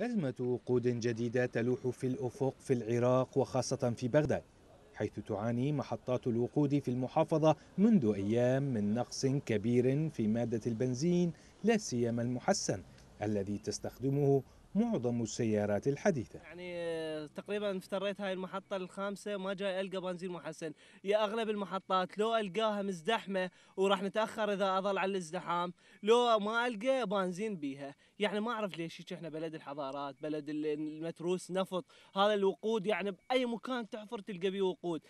أزمة وقود جديدة تلوح في الأفق في العراق وخاصة في بغداد حيث تعاني محطات الوقود في المحافظة منذ أيام من نقص كبير في مادة البنزين لا سيما المحسن الذي تستخدمه معظم السيارات الحديثة. يعني آه، تقريبا افتريت هاي المحطة الخامسة ما جاي ألقى بنزين محسن يا أغلب المحطات لو ألقاها مزدحمة وراح نتأخر إذا أظل على الازدحام. لو ما ألقى بنزين بيها. يعني ما أعرف ليش إحنا بلد الحضارات بلد المتروس نفط. هذا الوقود يعني بأي مكان تحفر تلقى بيه وقود.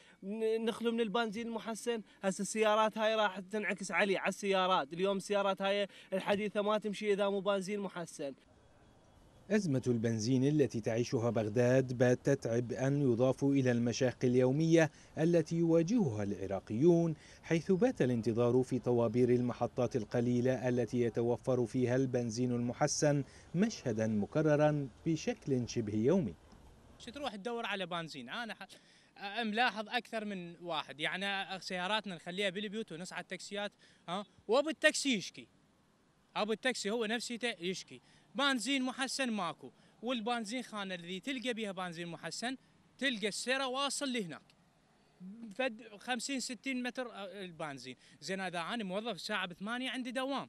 نخلو من البنزين المحسن هسه السيارات هاي راح تنعكس عليه على السيارات. اليوم السيارات هاي الحديثة ما تمشي إذا مو بنزين محسن أزمة البنزين التي تعيشها بغداد باتت عبئا يضاف إلى المشاق اليومية التي يواجهها العراقيون حيث بات الانتظار في طوابير المحطات القليلة التي يتوفر فيها البنزين المحسن مشهدا مكررا بشكل شبه يومي. تروح تدور على بنزين؟ أنا ملاحظ أكثر من واحد. يعني سياراتنا نخليها بالبيوت ونصعد التاكسيات ها؟ وأبو التاكسي يشكي. أبو التاكسي هو نفسيته يشكي. بنزين محسن ماكو والبنزين خانه الذي تلقى بها بنزين محسن تلقى السيره واصل لهناك فد 50 60 متر آه، البنزين زين اذا أنا موظف الساعة ب 8 عندي دوام.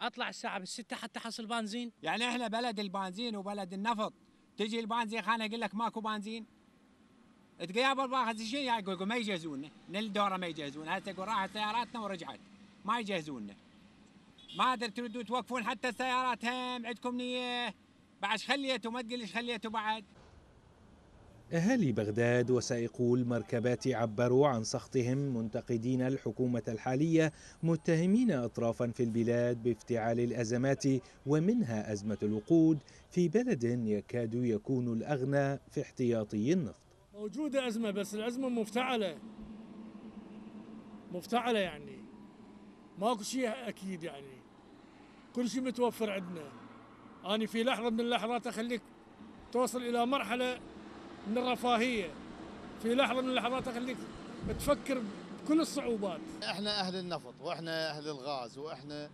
أطلع الساعة بالستة حتى احصل بنزين يعني إحنا بلد البنزين وبلد النفط تجي البنزين خانة يقول لك ماكو بنزين تقياب الباخذ شيء يقول ما يجهزونا للدوره ما يجهزونا هسه راحت سياراتنا ورجعت. ما يجهزونا ما ادري تردوا توقفون حتى السيارات. هم عندكم نية؟ بعد خليتوا؟ ما تقول خليتوا بعد. أهالي بغداد وسائقو المركبات عبروا عن سخطهم منتقدين الحكومة الحالية متهمين أطرافا في البلاد بافتعال الأزمات ومنها أزمة الوقود. في بلد يكاد يكون الأغنى في احتياطي النفط. موجودة أزمة بس الأزمة مفتعلة. مفتعلة يعني. ماكو شيء أكيد يعني. كل شيء متوفر عندنا. أنا في لحظة من اللحظات أخليك توصل إلى مرحلة من الرفاهية. في لحظة من اللحظات أخليك تفكر بكل الصعوبات. إحنا أهل النفط وإحنا أهل الغاز وإحنا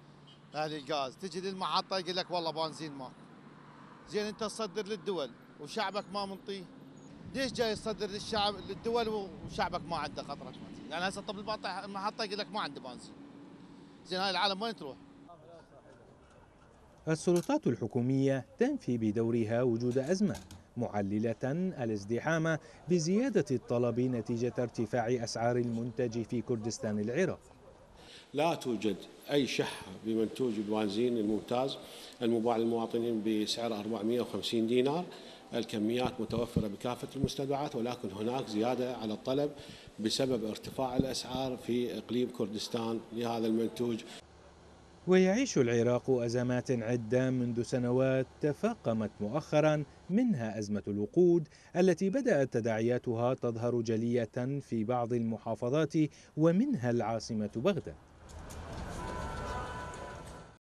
أهل الغاز تجي للمحطة يقول لك والله بنزين ماكو. زين أنت تصدر للدول وشعبك ما منطيه. ليش جاي تصدر للشعب للدول وشعبك ما عنده بنزين؟ يعني هسه طب المحطة يقول لك ما عنده بنزين. زين هاي العالم وين تروح؟ السلطات الحكومية تنفي بدورها وجود أزمة معللة الازدحام بزيادة الطلب نتيجة ارتفاع أسعار المنتج في كردستان العراق. لا توجد أي شحة بمنتوج البنزين الممتاز المباع للمواطنين بسعر 450 دينار. الكميات متوفرة بكافة المستودعات ولكن هناك زيادة على الطلب بسبب ارتفاع الأسعار في إقليم كردستان لهذا المنتوج. ويعيش العراق أزمات عدة منذ سنوات تفاقمت مؤخرا منها أزمة الوقود التي بدأت تداعياتها تظهر جلية في بعض المحافظات ومنها العاصمة بغداد.